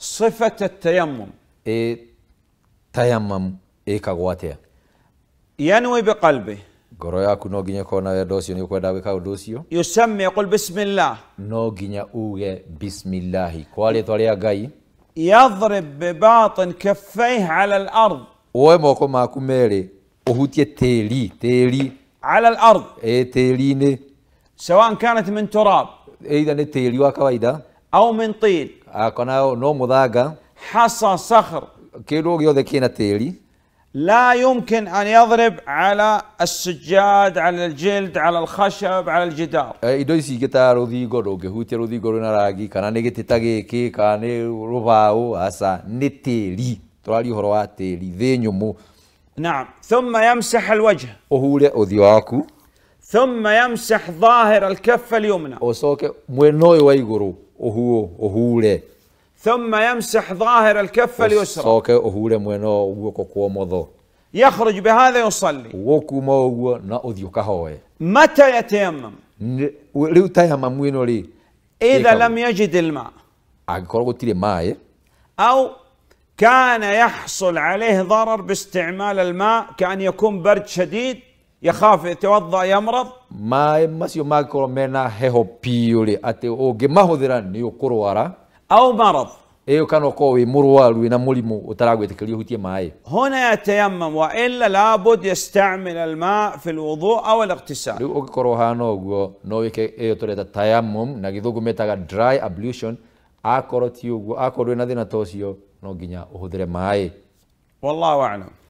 صفة التيمم. اي تيمم اي كغواتيا؟ ينوي بقلبه. غرويا نو جينيا كونا دوسيو نيكو داو كاو دوسيو. يسمى يقول بسم الله. نو جينيا أوغي بسم الله. كوالي توليا غاي. يضرب بباطن كفيه على الأرض. ويموكو ماكو ميري. اوهوتي تيلي تيلي على الأرض. اي تيليني سواء كانت من تراب. اي ده تيلي وكوايدا أو من طين. akonao no mudhaga hasa sakhr kilu gyo de kina لا يمكن أن يضرب على السجاد على الجلد على الخشب على الجدار. إيدوي سي كتا رودي غورو كهوتي رودي غورو نراغي كنا نيجي تتاجي كي كنا روباو أسا نتيلي تراي هرواتي لي ذينيمو. نعم ثم يمسح الوجه. أهولي أذيوكو. ثم يمسح ظاهر الكف اليمنى. وسوك مينوي واي وهو وهولة. ثم يمسح ظاهر الكفة اليسرى. صاك وهولة مينا وكو مضى يخرج بهذا يصلي. وكو ما هو نأذي كهوي متى يتيمم؟ لو تيمم وينو لي؟ إذا لم يجد الماء. أقول قلت لي ماء. أو كان يحصل عليه ضرر باستعمال الماء كأن يكون برد شديد يخاف يتوضأ يمرض؟ ما مسيو ما كرو منا هيو بيولي. أتي أو ما هذرا نيو أو مرض؟ إيو كانو كو مروال وينا مولمو وتراغو تكلي هوتي ماي هنا يتيمم وإلا لابد يستعمل الماء في الوضوء أو الاغتسال. أو كرو هانو نو يك إيو تريتا تيمم نغيدو غو ميتاغا دراي ابليوشن اكرو اكرو نادينا توسيو نو غينيا اوهدره ماي والله أعلم.